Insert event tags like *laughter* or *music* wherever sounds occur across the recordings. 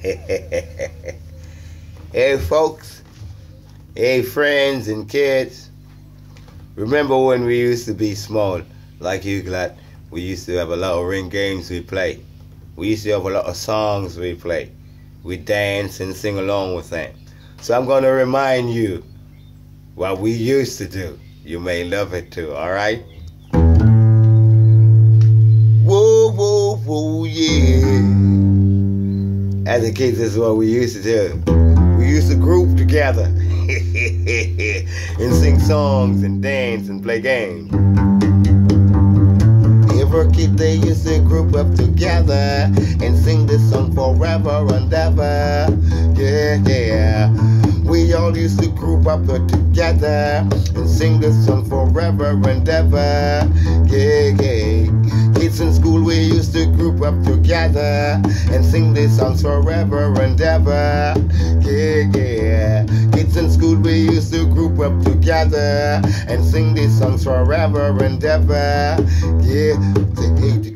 hey, folks. Hey, friends and kids. Remember when we used to be small, like you, Glad? We used to have a lot of ring games we play. We used to have a lot of songs we play. We dance and sing along with them. So I'm going to remind you what we used to do. You may love it too, all right? Whoa, whoa, whoa, yeah. As a kid, this is what we used to do. We used to group together *laughs* and sing songs and dance and play games. Every kid they used to group up together and sing this song forever and ever. Yeah, yeah. We all used to group up together and sing this song forever and ever. Yeah, yeah. Kids in school, we used to group up together and sing these songs forever and ever. Yeah, yeah. Kids in school, we used to group up together and sing these songs forever and ever. Yeah.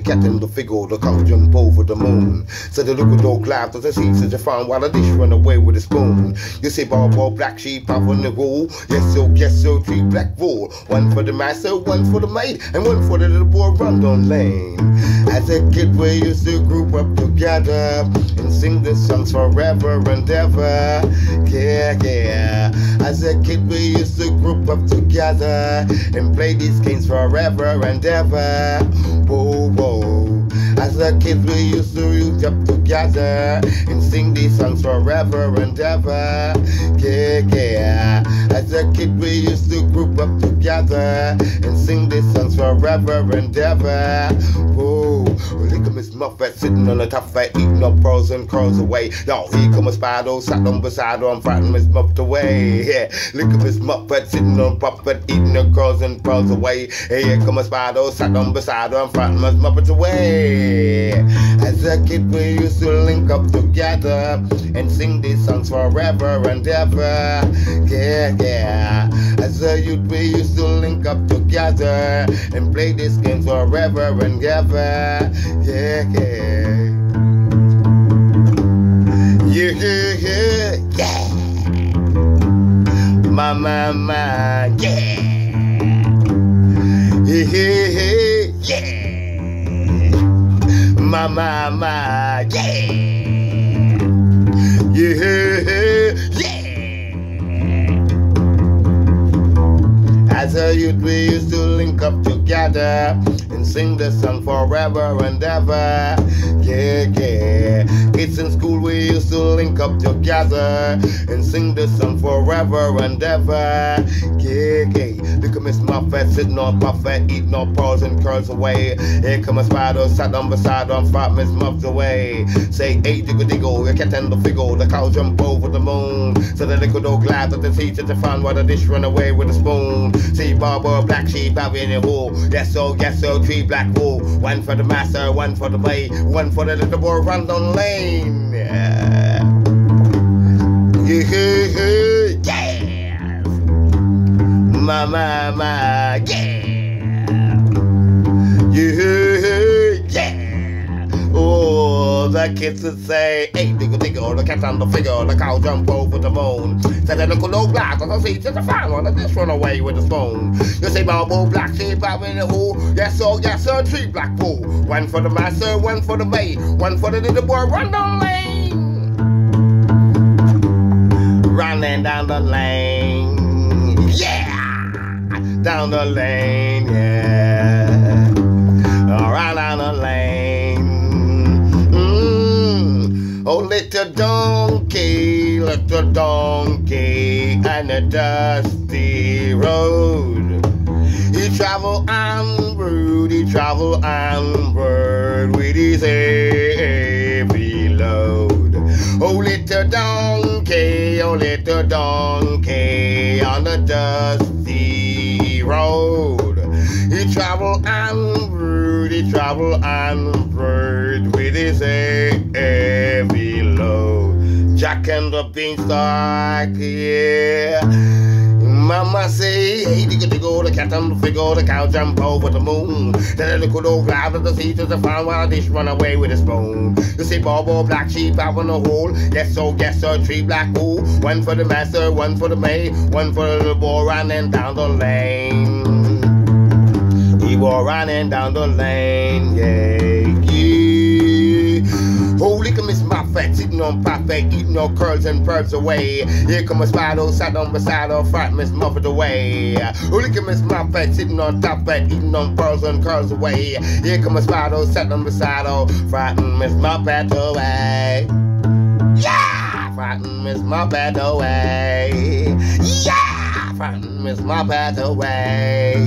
The cat and the figure, the cow jump over the moon. So the little dog as the sea said you found while the dish run away with a spoon. You say, Bob, black sheep up on the wall. Yes, so, yes, so, three black wool. One for the master, one for the maid, and one for the little boy run down lane. As a kid, we used to group up together and sing the songs forever and ever. Yeah, yeah. As a kid, we used to group up together and play these games forever and ever. Whoa, whoa. As a kid, we used to use up together and sing these songs forever and ever. Yeah, yeah. As a kid, we used to group up together and sing these songs forever and ever. Whoa, look at Miss Muffet sitting on the top fat, eating up pearls and curls away. Yo, here come a spider, sat on beside her, I'm frightened Miss Muffet away. Yeah, look at Miss Muffet sitting on Puppet, eating her curls and pearls away. Here come a spider, sat on beside her, I'm frightened Miss Muffet away. As a kid, we used to link up together and sing these songs forever and ever. Yeah, yeah. As a youth, we used to link up together and play these games forever and ever. Yeah, yeah. Yeah, yeah, yeah, yeah. My, my, my, yeah. Yeah, yeah, yeah, yeah. My, my, my, yeah. Yeah, yeah. As a youth, we used to link up together sing the song forever and ever. Yeah, yeah. Kids in school, we used to link up together and sing the song forever and ever. Yeah, yeah. Look at Miss Muffet sitting on buffet, eating all pearls and curls away. Here come a spider, sat on beside I'm five Miss Muffs away. Say, hey, diggle diggle, the cat and the figgle, the cow jump over the moon. So the little dog glad that the teacher to find why the dish run away with a spoon. See, barber, black sheep, out in the wool. Yes, so, yes, so, three black wool. One for the master, one for the bay, one for the little boy run down lane. Yeah. Yeah, yeah. My, my, my, yeah. Yeah, yeah. Oh, the kids would say, hey, diggle, diggle, the cat and the figure, the cow jump over the moon. Said the little old black on the seat, just a fine one, and just run away with the spoon. You say, Bobo, black sheep, out in the hole. Yes, sir, yes, sir, three black wool. One for the master, one for the maid, one for the little boy, run down lane. Running down the lane, yeah, down the lane, yeah, right down the lane. Mm. Oh, little donkey, little donkey, and a dusty road. He travel onward, he travel onward with his heavy donkey on the dusty road. He travel onward, he travel onward with his heavy load. Jack and the beanstalk, yeah. Mama say, hey, digga digga, the cat and the figure, the cow jump over the moon. Then the little old of the seat to the farm while the dish run away with his bone. You see, Bobo, oh, black sheep out on the hole. Yes, so, yes, sir, three black wool. One for the master, one for the maid, one for the little boy running down the lane. He was running down the lane, yeah, yeah. Sitting on parfait, eating all curls and pearls away. Here come a spider, sat on beside her, fright Miss Muffet away. Holy come Miss Moffat, sitting on top of eating on pearls and curls away. Here come a spider, sat on beside her, frighten Miss Muffet away. Yeah! Frighten Miss Muffet away. Yeah! Frighten Miss Muffet away.